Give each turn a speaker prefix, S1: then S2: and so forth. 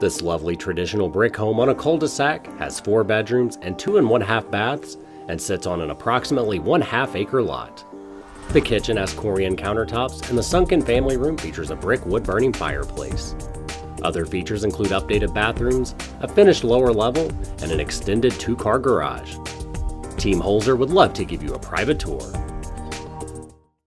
S1: This lovely traditional brick home on a cul-de-sac has four bedrooms and two and one half baths and sits on an approximately one half acre lot. The kitchen has Corian countertops and the sunken family room features a brick wood burning fireplace. Other features include updated bathrooms, a finished lower level, and an extended two car garage. Team Hoelzer would love to give you a private tour.